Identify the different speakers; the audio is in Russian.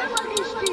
Speaker 1: Треба кричти.